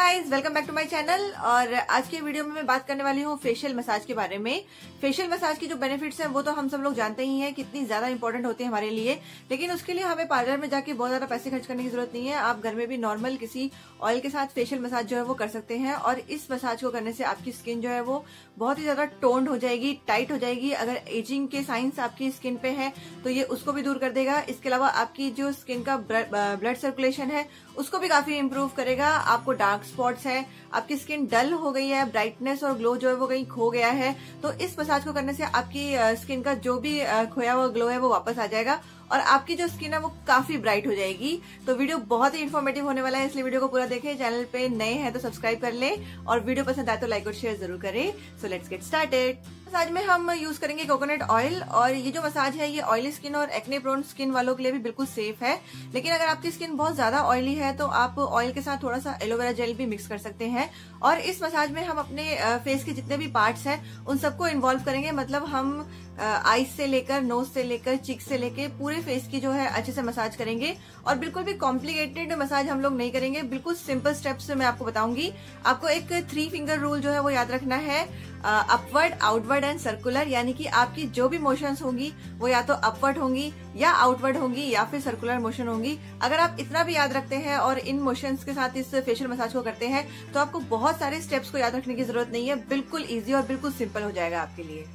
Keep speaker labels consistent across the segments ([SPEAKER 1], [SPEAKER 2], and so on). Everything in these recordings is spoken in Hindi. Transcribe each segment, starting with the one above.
[SPEAKER 1] Guys welcome back to my channel और आज के वीडियो में मैं बात करने वाली हूँ फेशियल मसाज के बारे में। फेशियल मसाज की जो बेनिफिट्स हैं, वो तो हम सब लोग जानते ही हैं कितनी ज़्यादा इंपॉर्टेंट होती है हमारे लिए। लेकिन उसके लिए हमें पार्लर में जाके बहुत ज़्यादा पैसे खर्च करने की ज़रूरत नहीं है। आप घर में भी नॉर्मल किसी ऑयल के साथ फेशियल मसाज जो है वो कर सकते हैं। और इस मसाज को करने से आपकी स्किन जो है वो बहुत ही ज़्यादा टोन्ड हो जाएगी टाइट हो जाएगी। अगर एजिंग के साइंस आपकी स्किन पे है तो ये उसको भी दूर कर देगा। इसके अलावा आपकी जो स्किन का ब्लड सर्कुलेशन है, उसको भी काफ़ी इम्प्रूव करेगा। आपको डार्क स्पॉट्स हैं। आपकी स्किन डल हो गई है ब्राइटनेस और ग्लो जो है वो कहीं खो गया है। तो इस मसाज को करने से आपकी स्किन का जो भी खोया हुआ ग्लो है वो वापस आ जाएगा। और आपकी जो स्किन है वो काफ़ी ब्राइट हो जाएगी। तो वीडियो बहुत ही इन्फॉर्मेटिव होने वाला है, इसलिए वीडियो को पूरा देखें। चैनल पे नए हैं तो सब्सक्राइब कर ले और वीडियो पसंद आए तो लाइक और शेयर ज़रूर करें। So let's get started massage में हम यूज़ करेंगे कोकोनट ऑयल और ये जो मसाज है, ये ऑयली स्किन और एक्ने प्रोन स्किन वालों के लिए भी बिल्कुल सेफ़ है। लेकिन अगर आपकी स्किन बहुत ज़्यादा ऑयली है तो आप ऑयल के साथ थोड़ा सा एलोवेरा जेल भी मिक्स कर सकते हैं। और इस मसाज में हम अपने फेस के जितने भी पार्ट्स हैं, उन सबको इन्वॉल्व करेंगे। मतलब हम आईज से लेकर नोज़ से लेकर चिक से लेकर पूरे फेस की जो है अच्छे से मसाज करेंगे। और बिल्कुल भी कॉम्प्लिकेटेड मसाज हम लोग नहीं करेंगे। बिल्कुल सिंपल स्टेप्स मैं आपको बताऊँगी। आपको एक थ्री फिंगर रूल जो है वो याद रखना है। अपवर्ड आउटवर्ड एंड सर्कुलर यानी कि आपकी जो भी मोशंस होंगी, वो या तो अपवर्ड होंगी या आउटवर्ड होंगी या फिर सर्कुलर मोशन होंगी। अगर आप इतना भी याद रखते हैं और इन मोशंस के साथ इस फेशियल मसाज को करते हैं तो आपको बहुत सारे स्टेप्स को याद रखने की ज़रूरत नहीं है। बिल्कुल ईजी और बिल्कुल सिंपल हो जाएगा आपके लिए।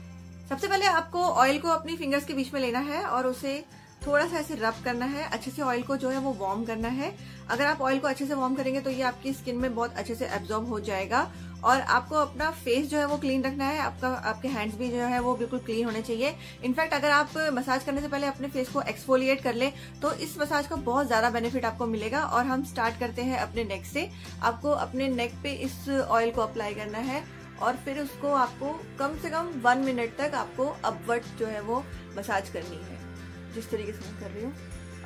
[SPEAKER 1] सबसे पहले आपको ऑयल को अपनी फिंगर्स के बीच में लेना है और उसे थोड़ा सा ऐसे रब करना है, अच्छे से ऑयल को जो है वो वार्म करना है। अगर आप ऑयल को अच्छे से वार्म करेंगे तो ये आपकी स्किन में बहुत अच्छे से एब्जॉर्ब हो जाएगा और आपको अपना फेस जो है वो क्लीन रखना है। आपका, आपके हैंड्स भी जो है वो बिल्कुल क्लीन होने चाहिए। इनफैक्ट अगर आप मसाज करने से पहले अपने फेस को एक्सफोलिएट कर ले तो इस मसाज का बहुत ज़्यादा बेनिफिट आपको मिलेगा और हम स्टार्ट करते हैं अपने नेक से। आपको अपने नेक पे इस ऑयल को अप्लाई करना है। और फिर उसको आपको कम से कम वन मिनट तक आपको अपवर्ड जो है वो मसाज करनी है। जिस तरीके से मैं कर रही हूँ।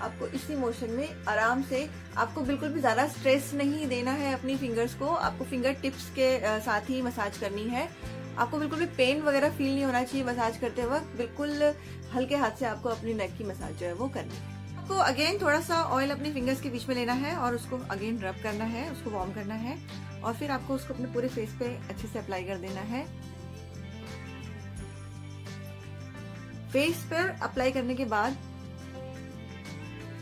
[SPEAKER 1] आपको इसी मोशन में आराम से आपको बिल्कुल भी ज़्यादा स्ट्रेस नहीं देना है अपनी फिंगर्स को। आपको फिंगर टिप्स के साथ ही मसाज करनी है। आपको बिल्कुल भी पेन वगैरह फील नहीं होना चाहिए मसाज करते वक्त। बिल्कुल हल्के हाथ से आपको अपनी नेक की मसाज जो है वो करनी है। आपको अगेन थोड़ा सा ऑयल अपने फिंगर्स के बीच में लेना है और उसको अगेन रब करना है, उसको वार्म करना है और फिर आपको उसको अपने पूरे फेस पे अच्छे से अप्लाई कर देना है। फेस पर अप्लाई करने के बाद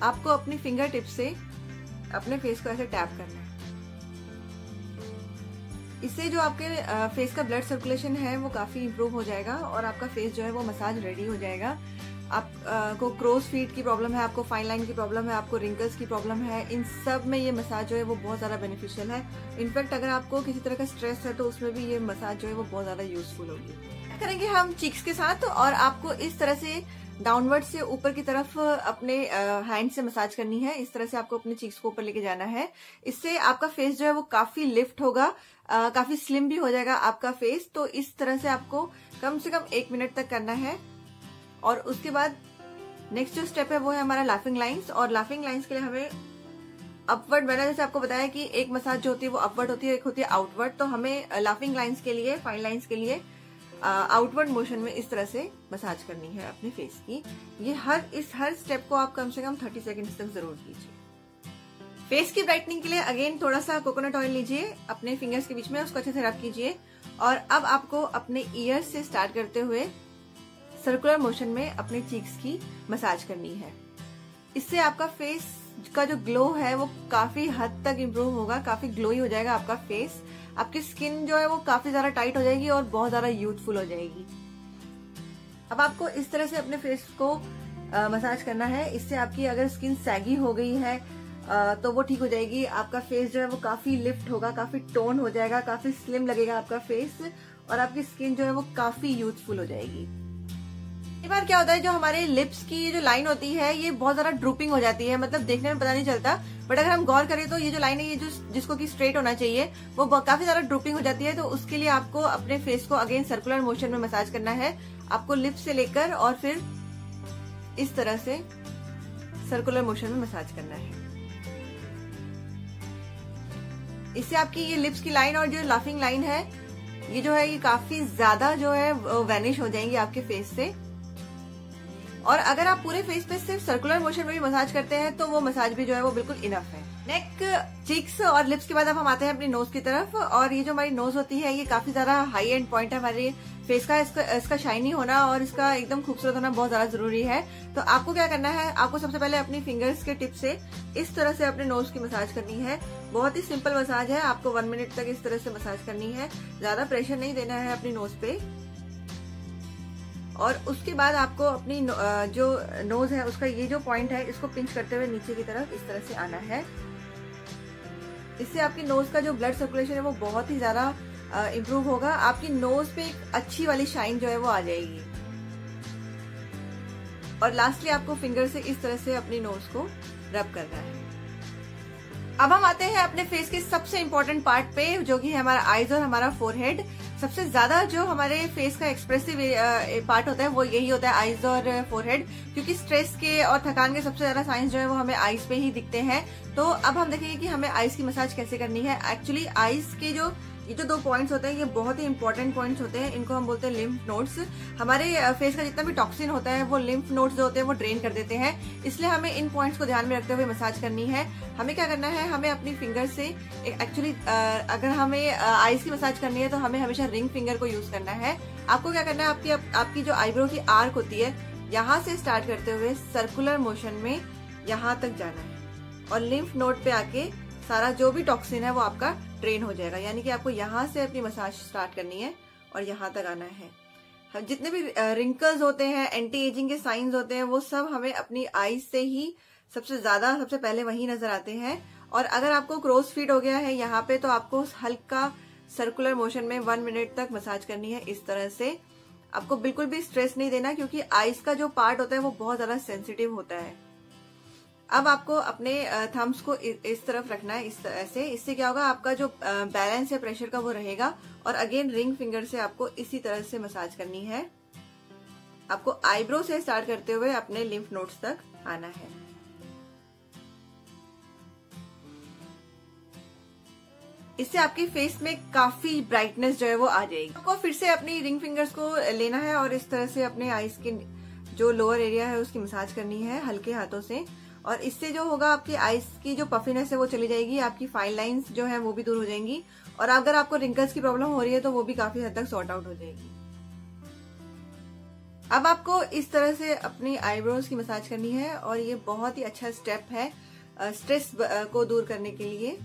[SPEAKER 1] आपको अपनी फिंगर टिप से अपने फेस को ऐसे टैप करना है। इससे जो आपके फेस का ब्लड सर्कुलेशन है वो काफ़ी इम्प्रूव हो जाएगा और आपका फेस जो है वो मसाज रेडी हो जाएगा। आपको क्रोज फीट की प्रॉब्लम है आपको फाइन लाइन की प्रॉब्लम है आपको रिंकल्स की प्रॉब्लम है इन सब में ये मसाज जो है वो बहुत ज़्यादा बेनिफिशियल है। इनफैक्ट अगर आपको किसी तरह का स्ट्रेस है तो उसमें भी ये मसाज जो है वो बहुत ज़्यादा यूजफुल होगी। करेंगे हम चिक्स के साथ? और आपको इस तरह से डाउनवर्ड से ऊपर की तरफ़ अपने हैंड से मसाज करनी है। इस तरह से आपको अपने चीक्स को ऊपर लेके जाना है। इससे आपका फेस जो है वो काफ़ी लिफ्ट होगा आ, काफ़ी स्लिम भी हो जाएगा आपका फेस तो इस तरह से आपको कम से कम एक मिनट तक करना है। और उसके बाद नेक्स्ट जो स्टेप है, वो है हमारा लाफिंग लाइन्स और लाफिंग लाइन्स के लिए हमें अपवर्ड मैंने जैसे आपको बताया कि एक मसाज जो होती है, वो अपवर्ड होती है, एक होती है आउटवर्ड तो हमें लाफिंग लाइन्स के लिए फाइन लाइन्स के लिए आउटवर्ड मोशन में इस तरह से मसाज करनी है अपने फेस की। ये हर, इस हर स्टेप को आप कम से कम 30 सेकंड्स तक ज़रूर कीजिए। फेस की ब्राइटनिंग के लिए अगेन थोड़ा सा कोकोनट ऑयल लीजिए, अपने फिंगर्स के बीच में, उसको अच्छे से रब कीजिए। और अब आपको अपने ईयर से स्टार्ट करते हुए सर्कुलर मोशन में अपने चीक्स की मसाज करनी है। इससे आपका फेस का जो ग्लो है वो काफ़ी हद तक इम्प्रूव होगा काफ़ी ग्लोई हो जाएगा आपका फेस। आपकी स्किन जो है वो काफ़ी ज़्यादा टाइट हो जाएगी और बहुत ज़्यादा यूथफुल हो जाएगी। अब आपको इस तरह से अपने फेस को आ, मसाज करना है। इससे आपकी अगर स्किन सैगी हो गई है आ, तो वो ठीक हो जाएगी। आपका फेस जो है वो काफ़ी लिफ्ट होगा काफ़ी टोन हो जाएगा काफ़ी स्लिम लगेगा आपका फेस और आपकी स्किन जो है वो काफ़ी यूथफुल हो जाएगी। कई बार क्या होता है, जो हमारे लिप्स की जो लाइन होती है, ये बहुत ज़्यादा ड्रूपिंग हो जाती है। मतलब देखने में पता नहीं चलता। बट अगर हम गौर करें तो ये जो लाइन है, ये जो, जिसको की स्ट्रेट होना चाहिए, वो काफ़ी ज़्यादा ड्रूपिंग हो जाती है। तो उसके लिए आपको अपने फेस को अगेन सर्कुलर मोशन में मसाज करना है। आपको लिप्स से लेकर और फिर इस तरह से सर्कुलर मोशन में मसाज करना है। इससे आपकी ये लिप्स की लाइन और जो लाफिंग लाइन है, ये जो है, ये काफ़ी ज़्यादा जो है वैनिश हो जाएँगी आपके फेस से। और अगर आप पूरे फेस पे सिर्फ़ सर्कुलर मोशन में भी मसाज करते हैं तो वो मसाज भी जो है वो बिल्कुल इनफ है। नेक चिक्स और लिप्स के बाद अब हम आते हैं अपनी नोज़ की तरफ़। और ये जो हमारी नोज़ होती है, ये काफ़ी ज़्यादा हाई एंड पॉइंट है हमारे फेस का इसका इसका शाइनी होना और इसका एकदम खूबसूरत होना बहुत ज़्यादा ज़रूरी है। तो आपको क्या करना है, आपको सबसे पहले अपनी फिंगर्स के टिप से इस तरह से अपने नोज़ की मसाज करनी है। बहुत ही सिंपल मसाज है, आपको वन मिनट तक इस तरह से मसाज करनी है। ज़्यादा प्रेशर नहीं देना है अपनी नोज़ पे। और उसके बाद आपको अपनी जो नोज़ है, उसका ये जो पॉइंट है, इसको पिंच करते हुए नीचे की तरफ़ इस तरह से आना है। इससे आपकी नोज़ का जो ब्लड सर्कुलेशन है, वो बहुत ही ज़्यादा इम्प्रूव होगा। आपकी नोज़ पे एक अच्छी वाली शाइन जो है, वो आ जाएगी। और लास्टली आपको फिंगर से इस तरह से अपनी नोज़ को रब करना है। अब हम आते हैं अपने फेस के सबसे इम्पोर्टेंट पार्ट पे, जो कि हमारा आईज और हमारा फोरहेड सबसे ज़्यादा जो हमारे फेस का एक्सप्रेसिव पार्ट होता है, वो यही होता है आईज और फोरहेड क्योंकि स्ट्रेस के और थकान के सबसे ज़्यादा साइंस जो है वो हमें आईज पे ही दिखते हैं। तो अब हम देखेंगे कि हमें आईज की मसाज कैसे करनी है। एक्चुअली आईज के जो ये जो दो पॉइंट्स होते हैं, ये बहुत ही इंपॉर्टेंट पॉइंट्स होते हैं। इनको हम बोलते हैं लिम्फ नोड्स हमारे फेस का जितना भी टॉक्सिन होता है, वो लिम्फ नोड्स जो होते हैं, वो ड्रेन कर देते हैं। इसलिए हमें इन पॉइंट्स को ध्यान में रखते हुए मसाज करनी है। हमें क्या करना है? हमें अपनी फिंगर से एक्चुअली अगर हमें आईज की मसाज करनी है तो हमें हमेशा रिंग फिंगर को यूज़ करना है। आपको क्या करना है? आपकी आपकी जो आईब्रो की आर्क होती है, यहाँ से स्टार्ट करते हुए सर्कुलर मोशन में यहाँ तक जाना है। और लिम्फ नोड पे आके सारा जो भी टॉक्सिन है वो आपका ड्रेन हो जाएगा। यानी कि आपको यहाँ से अपनी मसाज स्टार्ट करनी है और यहाँ तक आना है। जितने भी रिंकल्स होते हैं एंटी एजिंग के साइंस होते हैं, वो सब हमें अपनी आईज से ही सबसे ज़्यादा, सबसे पहले वही नज़र आते हैं। और अगर आपको क्रोस फ़ीड हो गया है यहाँ पे तो आपको हल्का सर्कुलर मोशन में वन मिनट तक मसाज करनी है इस तरह से। आपको बिल्कुल भी स्ट्रेस नहीं देना, क्योंकि आइस का जो पार्ट होता है वो बहुत ज़्यादा सेंसिटिव होता है। अब आपको अपने थम्स को इस तरफ़ रखना है, इस तरह से। इससे क्या होगा, आपका जो बैलेंस है प्रेशर का वो रहेगा और अगेन रिंग फिंगर से आपको इसी तरह से मसाज करनी है। आपको आईब्रो से स्टार्ट करते हुए अपने लिम्फ नोट्स तक आना है। इससे आपके फेस में काफ़ी ब्राइटनेस जो है वो आ जाएगी। आपको फिर से अपनी रिंग फिंगर्स को लेना है और इस तरह से अपने आईज के जो लोअर एरिया है उसकी मसाज करनी है, हल्के हाथों से। और इससे जो होगा, आपकी आईज की जो पफिनेस है वो चली जाएगी, आपकी फाइन लाइंस जो है वो भी दूर हो जाएँगी और अगर आपको रिंकल्स की प्रॉब्लम हो रही है तो वो भी काफ़ी हद तक सॉर्ट आउट हो जाएगी। अब आपको इस तरह से अपनी आईब्रोज की मसाज करनी है और ये बहुत ही अच्छा स्टेप है स्ट्रेस को दूर करने के लिए।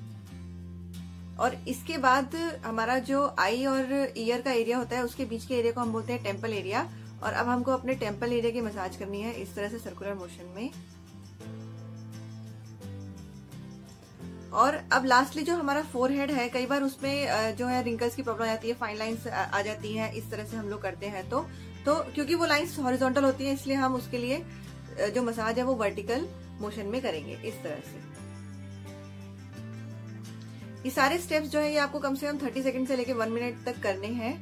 [SPEAKER 1] और इसके बाद हमारा जो आई और ईयर का एरिया होता है, उसके बीच के एरिया को हम बोलते हैं टेंपल एरिया और अब हमको अपने टेंपल एरिया की मसाज करनी है इस तरह से सर्कुलर मोशन में। और अब लास्टली जो हमारा फोर हेड है, कई बार उसमें जो है रिंकल्स की प्रॉब्लम आ जाती है फाइन लाइन्स आ जाती हैं, इस तरह से हम लोग करते हैं तो तो क्योंकि वो लाइन्स हॉरिजॉन्टल होती है, इसलिए हम उसके लिए जो मसाज है वो वर्टिकल मोशन में करेंगे, इस तरह से। ये सारे स्टेप्स जो है, ये आपको कम से कम थर्टी सेकेंड से लेके वन मिनट तक करने हैं।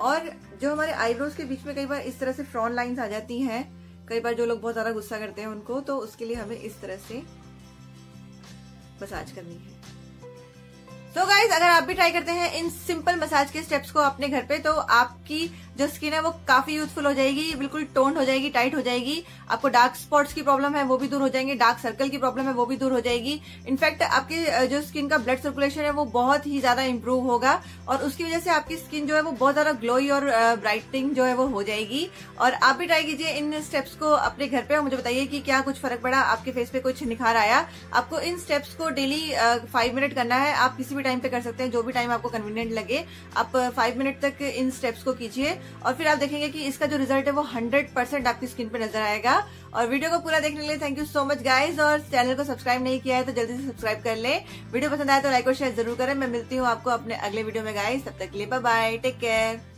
[SPEAKER 1] और जो हमारे आईब्रोज के बीच में कई बार इस तरह से फ्रॉन लाइन्स आ जाती हैं, कई बार जो लोग बहुत ज़्यादा गुस्सा करते हैं उनको तो उसके लिए हमें इस तरह से मसाज करनी है। तो so गाइज़ अगर आप भी ट्राई करते हैं इन सिंपल मसाज के स्टेप्स को अपने घर पे तो आपकी जो स्किन है वो काफ़ी यूजफुल हो जाएगी, बिल्कुल टोन हो जाएगी टाइट हो जाएगी। आपको डार्क स्पॉट्स की प्रॉब्लम है, वो भी दूर हो जाएँगे डार्क सर्कल की प्रॉब्लम है, वो भी दूर हो जाएगी। इनफैक्ट आपकी जो स्किन का ब्लड सर्कुलेशन है, वो बहुत ही ज़्यादा इम्प्रूव होगा और उसकी वजह से आपकी स्किन जो है वो बहुत ज़्यादा ग्लोई और ब्राइटनिंग जो है वो हो जाएगी। और आप भी ट्राई कीजिए इन स्टेप्स को अपने घर पे मुझे बताइए कि क्या कुछ फ़र्क पड़ा, आपके फेस पे कुछ निखार आया। आपको इन स्टेप्स को डेली फाइव मिनट करना है, आप किसी भी टाइम पे कर सकते हैं, जो भी टाइम आपको कन्वीनियंट लगे। आप फाइव मिनट तक इन स्टेप्स को कीजिए। और फिर आप देखेंगे कि इसका जो रिज़ल्ट है वो हंड्रेड परसेंट आपकी स्किन पे नज़र आएगा। और वीडियो को पूरा देखने के लिए thank you so much guys और चैनल को सब्सक्राइब नहीं किया है तो जल्दी से सब्सक्राइब कर ले। वीडियो पसंद आए तो लाइक और शेयर ज़रूर करें। मैं मिलती हूँ आपको अपने अगले वीडियो में गाइज़ तब तक लिए बाय टेक केयर